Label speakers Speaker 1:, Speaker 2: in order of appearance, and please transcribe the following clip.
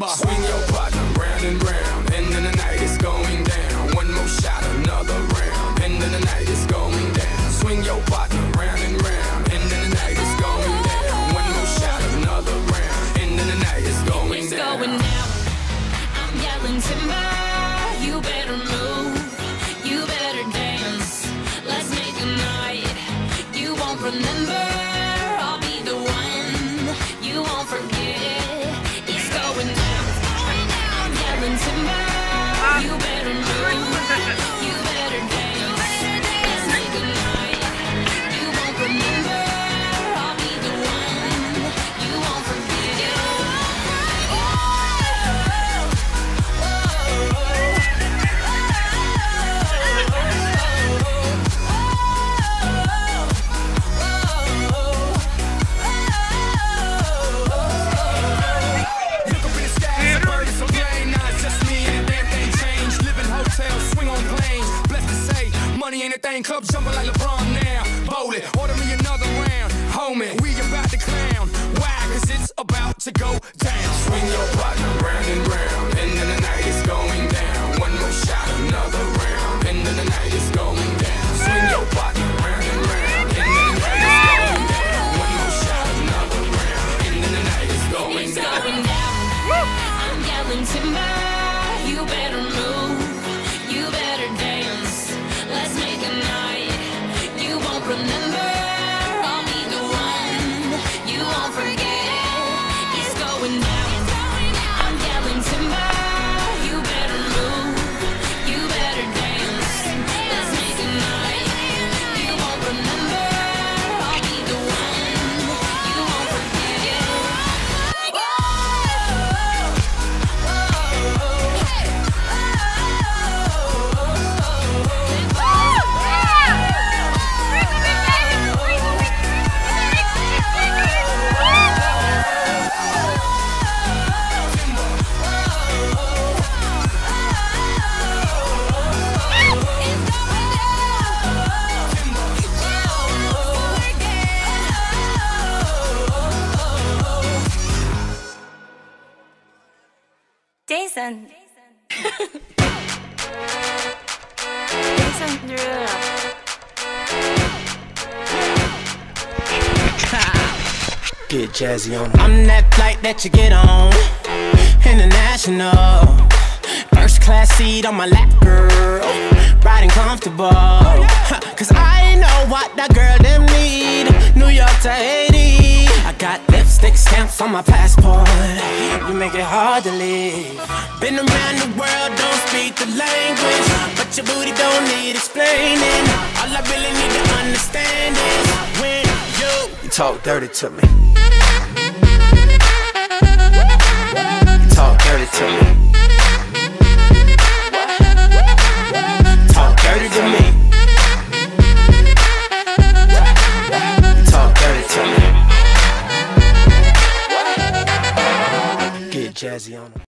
Speaker 1: Swing your partner round and round. chain, club jumping like LeBron.
Speaker 2: Jason. Jason. Jason
Speaker 3: Get jazzy on. I'm that flight that you get on. International. First class seat on my lap, girl. Riding comfortable. Cause I know what that girl them need. New York to Stick stamps on my passport. You make it hard to leave. Been around the world, don't speak the language. But your booty don't need explaining. All I really need to understand is when you, you talk dirty to me. Graziano.